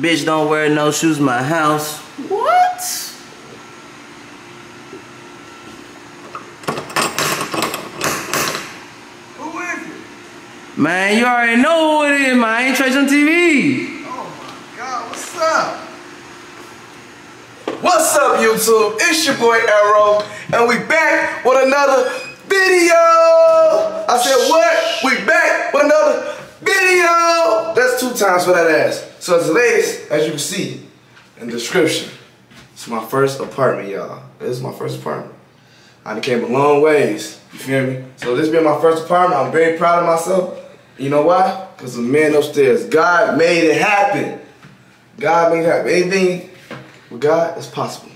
Bitch don't wear no shoes in my house. What? Who is it? Man, you already know who it is, man. I ain't Treishon TV. Oh my god, what's up? What's up, YouTube? It's your boy Arrow, and we back with another video. I said what? We back with another video. That's two times for that ass. So today's, as you can see in the description, it's my first apartment, y'all. This is my first apartment. I came a long ways. You feel me? So this being my first apartment, I'm very proud of myself. You know why? Because the man upstairs, God made it happen. God made it happen. Anything with God is possible.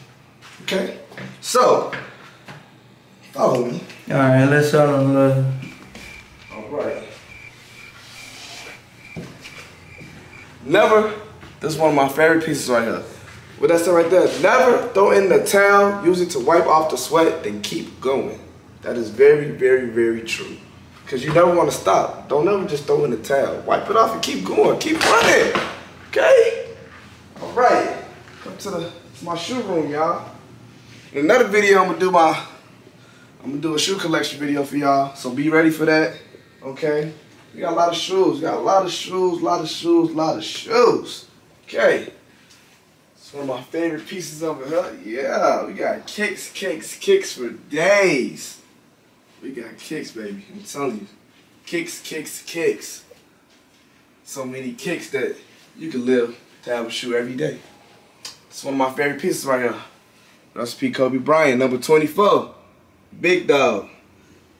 Okay? So, follow me. Alright, let's show them the. All right. Never, this is one of my favorite pieces right here. What that say right there? Never throw in the towel, use it to wipe off the sweat, then keep going. That is very, very, very true. Because you never want to stop. Don't ever just throw in the towel. Wipe it off and keep going. Keep running. Okay? All right. Come to the, to my shoe room, y'all. In another video, I'm going to do my I'm gonna do a shoe collection video for y'all, so be ready for that. Okay? We got a lot of shoes. We got a lot of shoes, a lot of shoes, a lot of shoes. Okay. It's one of my favorite pieces of over here. Yeah, we got kicks, kicks, kicks for days. We got kicks, baby. I'm telling you. Kicks, kicks, kicks. So many kicks that you can live to have a shoe every day. It's one of my favorite pieces right here. Recipe Kobe Bryant, number 24. Big dog.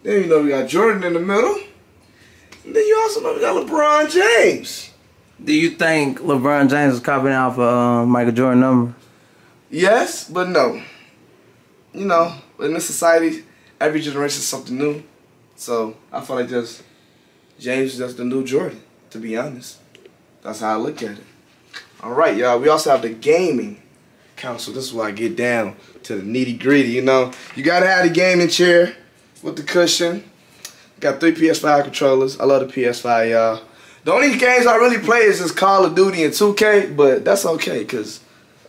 Then you know we got Jordan in the middle. And then you also know we got LeBron James. Do you think LeBron James is copying out for uh, Michael Jordan number? Yes, but no. You know, in this society, every generation is something new. So I feel like just James is just the new Jordan, to be honest. That's how I look at it. All right, y'all. We also have the gaming console. This is where I get down to the nitty gritty. You know, you gotta have the gaming chair with the cushion. Got three PS5 controllers. I love the PS5, y'all. The only games I really play is just Call of Duty and 2K, but that's okay because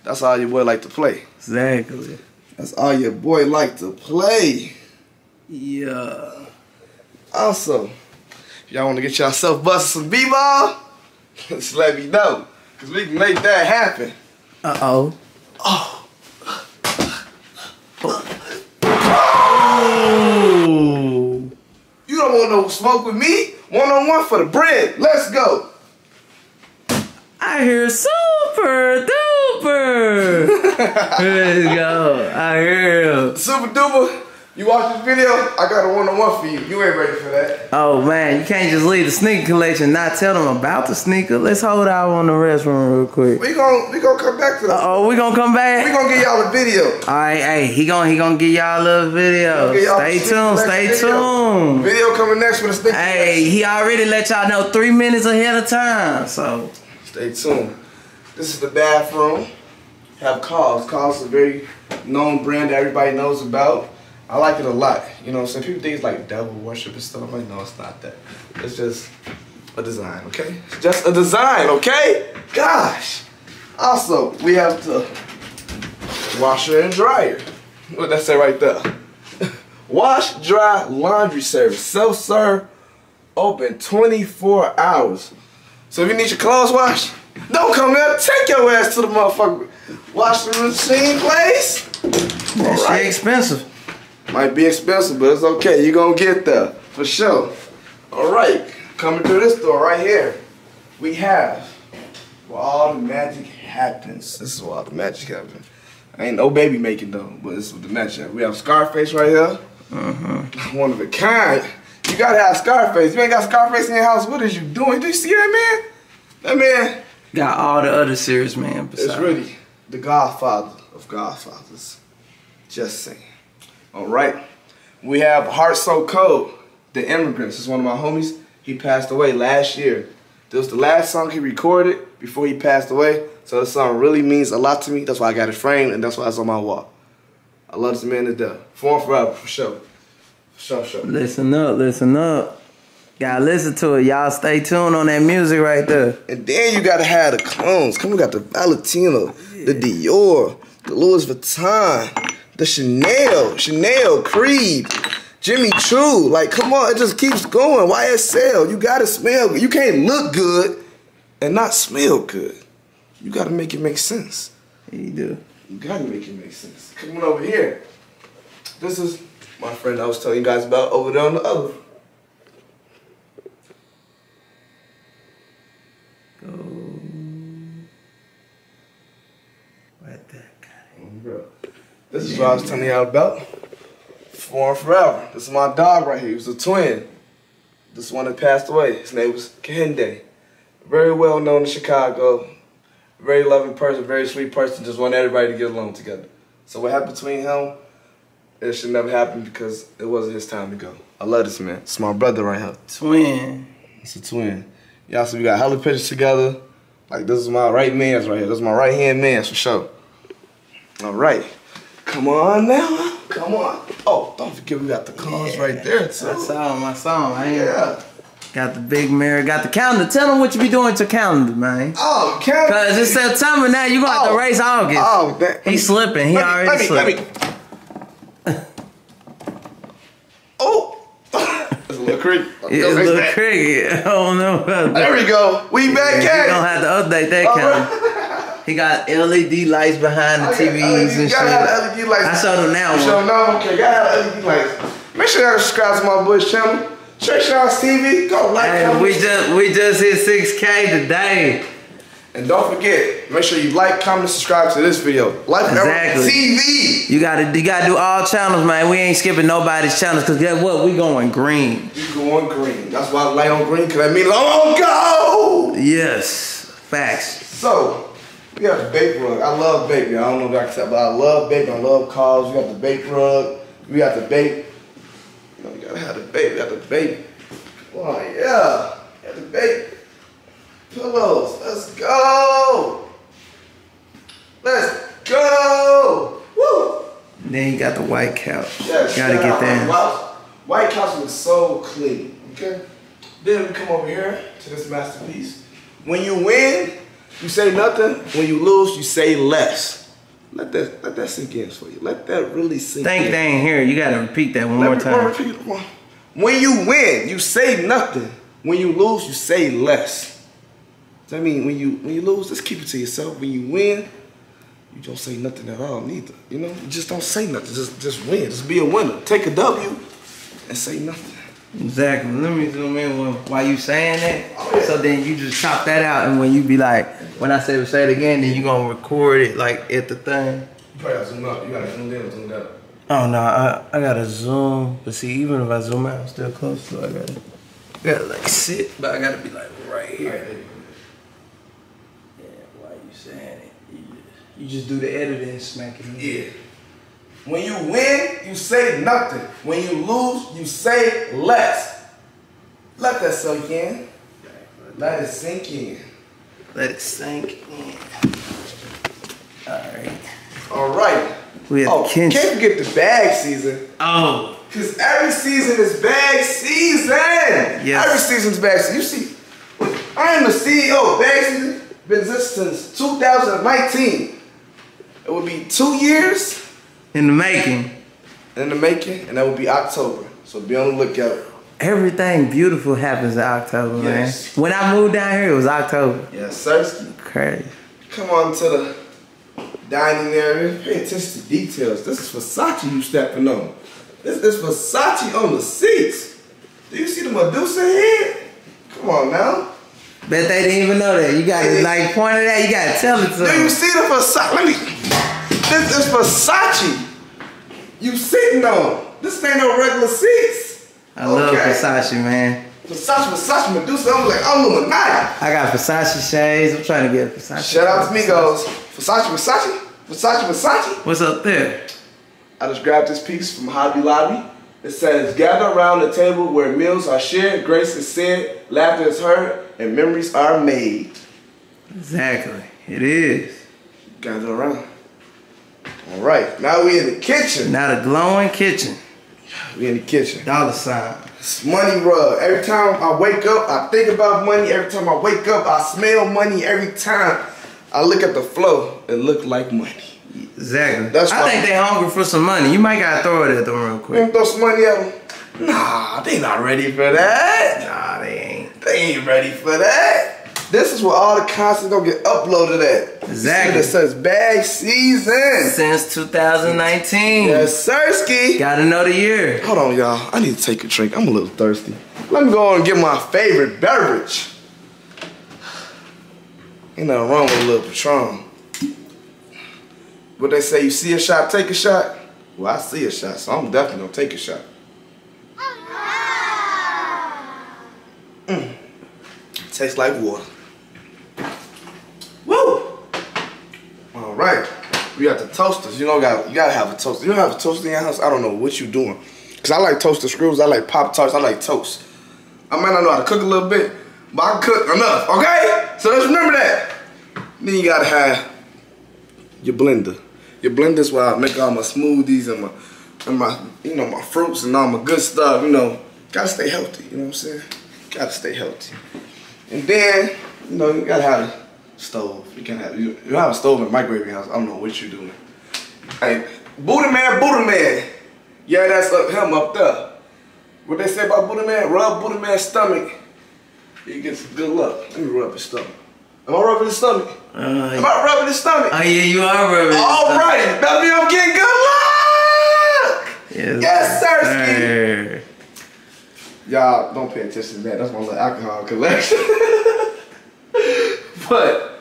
that's all your boy like to play. Exactly. That's all your boy like to play. Yeah. Also, if y'all want to get yourself busted some b-ball, just let me know because we can make that happen. Uh oh. Oh. Oh. Want no smoke with me? One on one for the bread. Let's go. I hear super duper. Let's go. I hear him. Super duper. You watch this video? I got a one on one for you. You ain't ready for that. Oh man, you can't just leave the sneaker collection, not tell them about the sneaker. Let's hold out on the restroom real quick. We gon' we gonna come back to that. Uh oh, we gonna come back. We gonna get y'all a video. All right, hey, he gonna he gonna give y'all a little video. Stay tuned, stay video. tuned. Video coming next with a sneaker. Hey, he already let y'all know three minutes ahead of time. So Stay tuned. This is the bathroom. Have KAWS. KAWS is a very known brand that everybody knows about. I like it a lot. You know what I'm saying? People think it's like devil worship and stuff. I'm like, no, it's not that. It's just a design, okay? It's just a design, okay? Gosh. Also, we have the washer and dryer. What that say right there? Wash, dry, laundry service. Self-serve, open 24 hours. So if you need your clothes washed, don't come here. Take your ass to the motherfucker washing machine place. that shit Alright. expensive. Might be expensive, but it's okay. You're gonna get there for sure. All right, coming through this door right here, we have where all the magic happens. This is where all the magic happens. Ain't no baby making though, but this is what the magic happens. We have Scarface right here. Uh-huh. One of a kind. You gotta have Scarface. You ain't got Scarface in your house. What is you doing? Do you see that man? That man Got all the other series, man. Besides. it's really the godfather of godfathers. Just saying. All right. We have Heart So Cold, The Immigrants. This is one of my homies. He passed away last year. This was the last song he recorded before he passed away. So this song really means a lot to me. That's why I got it framed and that's why it's on my wall. I love this man to death. For him forever, for sure. For sure, sure. Listen up, listen up. Gotta listen to it. Y'all stay tuned on that music right there. And then you gotta have the clones. Come, we got the Valentino, the Dior, the Louis Vuitton, the Chanel, Chanel, Creed, Jimmy Choo. Like, come on, it just keeps going. YSL, you gotta smell good. You can't look good and not smell good. You gotta make it make sense. You do. You gotta make it make sense. Come on over here. This is my friend I was telling you guys about over there on the other. Go. Right there. Bro, This is what I was telling y'all about. For forever. This is my dog right here. He was a twin. This one that passed away. His name was Kehinde. Very well known in Chicago. Very loving person, very sweet person. Just want everybody to get along together. So what happened between him? It should never happen because it wasn't his time to go. I love this man. It's my brother right here. Twin. It's a twin. Y'all see we got hella pictures together. Like this is my right man's right here. This is my right hand man's for sure. All right. Come on now. Come on. Oh, don't forget we got the cars right there I too. saw. I saw him. I ain't Yeah. got the big mirror. Got the calendar. Tell them what you be doing to calendar, man. Oh, can Cause it's September now. You gonna have to Oh. race August. Oh, that, He's slipping. He me- already let me, slipped. Let me. oh, it's a little. It's a little cricket. I don't know about that. There we go. We back You at gonna it. have to update that All calendar. right. He got LED lights behind the TVs LED, and you shit. gotta have LED lights. I saw them now. You one. showed him that? Okay, gotta have LED lights. Make sure y'all subscribe to my boy's channel. Treishon's TV. Go like, Hey, comment, we just we just hit 6K today. and don't forget, make sure you like, comment, subscribe to this video. Like Exactly. TV. You gotta you gotta do all channels, man. We ain't skipping nobody's channels because guess what? We going green. We going green. That's why I light on green, cause that means long go. Yes. Facts. So, we got the BAPE rug. I love baking. I don't know if I can tell, but I love baking. I love cars. We got the BAPE rug. We got the BAPE. You know, you gotta have the BAPE. We got the BAPE. Oh yeah. Got the BAPE. Pillows. Let's go. Let's go. Woo. Then you got the white couch. Yes, gotta get that. White. White House looks so clean. Okay. Then we come over here to this masterpiece. When you win, you say nothing. When you lose, you say less. Let that let that sink in for you. Let that really sink Think in. they ain't here. You gotta repeat that one Let more me- time. repeat one. When you win, you say nothing. When you lose, you say less. I mean when you when you lose, just keep it to yourself. When you win, you don't say nothing at all, neither. You know, you just don't say nothing. Just just win. Just be a winner. Take a W and say nothing. Exactly. Let me zoom in while you saying that. Oh, yeah. So then you just chop that out, and when you be like, when I say say it again, then you gonna record it like at the thing. You probably gotta zoom out. You gotta zoom in, zoom out. Oh no, I I gotta zoom. But see, even if I zoom out, I'm still close. So I gotta, I gotta like sit, but I gotta be like right here. Yeah, while you saying it, you just, you just do the editing and smack it. Yeah. When you win, you say nothing. When you lose, you say less. Let that sink in. Let it sink in. Let it sink in. All right. All right. We have Oh, can't forget the bag season. Oh, Cause every season is bag season. Yes. Every season's bag season. You see, I am the CEO of bag season. Been since 2019. It would be two years in the making. in the making, and that would be October. So be on the lookout. Everything beautiful happens in October, Yes. man. When I moved down here, it was October. Yes, sir. Crazy. Come on to the dining area. Pay attention to details. This is Versace you stepping on. This is Versace on the seats. Do you see the Medusa head? Come on now. Bet they didn't even know that. You gotta like point it out. You gotta tell it to Do you see the Versace? Let me. This is Versace. You sitting on. This ain't no regular seats. I love Okay. Versace, man. Versace, Versace, Medusa. I'm like, I'm Illuminati. I got Versace shades. I'm trying to get Versace. Shout out to Migos. Versace, Versace, Versace, Versace. What's up there? I just grabbed this piece from Hobby Lobby. It says, gather around the table where meals are shared, grace is said, laughter is heard, and memories are made. Exactly. It is. Gather around. All right, now we in the kitchen. Now the glowing kitchen. We in the kitchen. Dollar sign. money rub. Every time I wake up, I think about money. Every time I wake up, I smell money. Every time I look at the flow, it look like money. Exactly. That's I think they hungry for some money. You might gotta throw it at them real quick. throw some money at them? Nah, they not ready for that. Nah, they ain't. They ain't ready for that. This is where all the content gonna get uploaded at. Exactly. It says bag season. Since 2019. Yes, Sirski. Gotta know the year. Hold on, y'all. I need to take a drink. I'm a little thirsty. Let me go on and get my favorite beverage. Ain't nothing wrong with a little Patron. What they say, you see a shot, take a shot? Well, I see a shot, so I'm definitely gonna take a shot. Mm. Tastes like water. Woo! All right, we got the toasters. You know, got you gotta have a toaster. You don't have a toaster in your house. I don't know what you doing. Cause I like toaster screws. I like pop tarts. I like toast. I might not know how to cook a little bit, but I cook enough. Okay, so let's remember that. Then you gotta have your blender. Your blender's where I make all my smoothies and my and my you know my fruits and all my good stuff. You know, gotta stay healthy. You know what I'm saying? Gotta stay healthy. And then you know you gotta have stove. You can't have you, you have a stove and microwave in your house. I don't know what you're doing. Hey, Buddha man, Buddha man. Yeah, that's up him up there. What they say about Buddha man? Rub Buddha man's stomach. He gets good luck. Let me rub his stomach. Am I rubbing his stomach? Uh, Am I rubbing his stomach? oh yeah, you are rubbing. All right, that means I'm getting good luck. Yes, Yes, sir, sir. Y'all don't pay attention to that. That's my little alcohol collection. but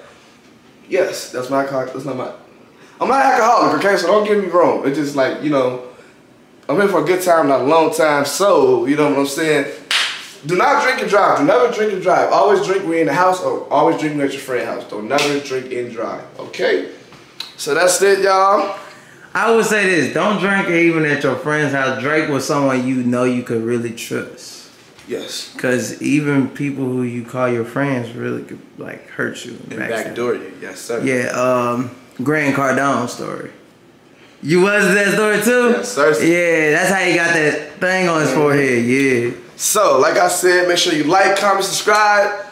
yes, that's my. That's not my. I'm not alcoholic, okay? So don't get me wrong. It's just like you know, I'm in for a good time, not a long time. So you know what I'm saying. Do not drink and drive. Do never drink and drive. Always drink when you're in the house, or always drink when at your friend's house. Don't never drink and drive. Okay. So that's it, y'all. I would say this: don't drink even at your friend's house. Drink with someone you know you could really trust. Yes. Cause even people who you call your friends really could like hurt you. And backstab. backdoor you. Yes, sir. Yeah, um, Grant Cardone story. You was that story too? Yes, sir. Yeah, that's how he got that thing on his forehead. Yeah. So, like I said, make sure you like, comment, subscribe,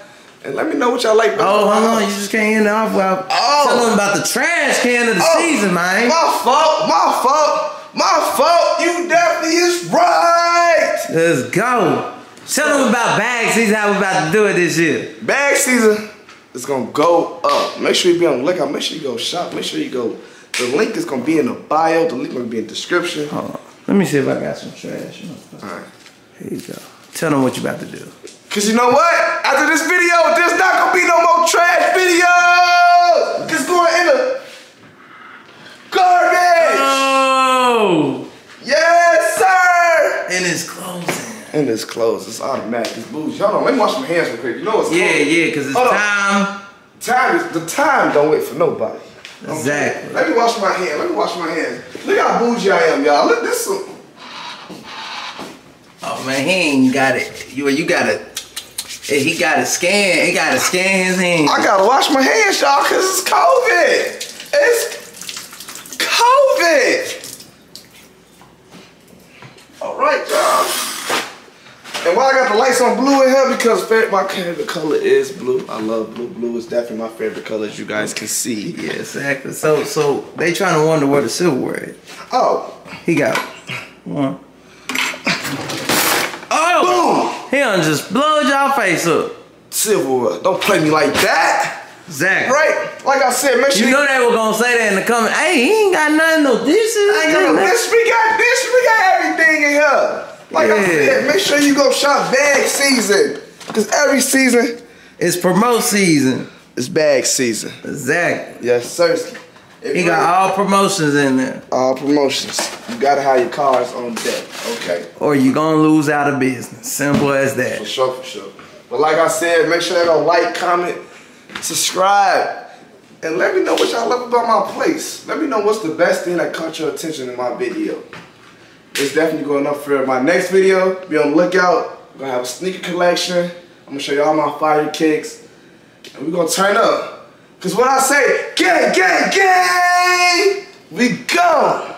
and let me know what y'all like. Oh, hold on, you just can't end off without Oh. telling them about the trash can of the Oh, season, man. My fault, my fault, my fault. You definitely is right. Let's go. Tell them about bag season, how we about to do it this year. Bag season is gonna go up. Make sure you be on the lookout. Make sure you go shop. Make sure you go. The link is gonna be in the bio. The link gonna be in the description. Hold on. Let me see if I got some trash. All right. Here you go. Tell them what you about to do. Cause you know what? After this video, there's not gonna be no more trash videos. It's going in the garbage. Oh! Yes, sir. And it's And it's closed. It's automatic. It's bougie. Hold on. Let me wash my hands real quick. You know what's Yeah, closed. yeah, because it's Hold on. time. Time is the time. Don't wait for nobody. Okay? Exactly. Let me wash my hands. Let me wash my hands. Look how bougie I am, y'all. Look this. Some, Oh man, he ain't got it. You you got it. He got to scan. He got to scan his hands. I gotta wash my hands, y'all, cause it's COVID. It's COVID. All right, y'all. And why I got the lights on blue in here because my favorite color is blue. I love blue. Blue is definitely my favorite color, as you guys can see. Yeah, exactly. So so they trying to wonder where the silverware is. Oh, He got one. Oh! boom! He done just blowed y'all face up. silverware. Don't play me like that. Exactly. Right? Like I said, make sure You know they were gonna say that in the comment. Hey, he ain't got nothing, no dishes. I ain't got no this. We got this. We got everything in here. Like I said, make sure you go shop bag season. Because every season It's promote season. It's bag season. Exactly. Yes, sir. He got all promotions in there. all promotions. You gotta have your cars on deck. Okay. Or you gonna lose out of business. Simple as that. For sure, for sure. But like I said, make sure you go like, comment, subscribe, and let me know what y'all love about my place. Let me know what's the best thing that caught your attention in my video. It's definitely going up for my next video. Be on the lookout. We're gonna have a sneaker collection. I'm gonna show you all my fire kicks. And we're gonna turn up. Cause when I say gang, gang, gang, we go.